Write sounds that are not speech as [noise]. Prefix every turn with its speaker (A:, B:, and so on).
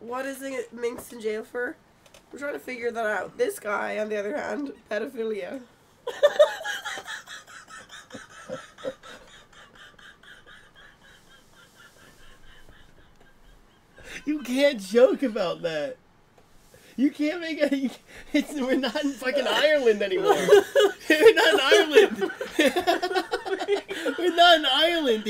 A: what is it Minx in jail for? We're trying to figure that out. This guy, on the other hand, pedophilia. [laughs]
B: You can't joke about that. You can't make a. [laughs] It's, we're not in fucking Ireland anymore. [laughs] we're not in Ireland. we're not in Ireland.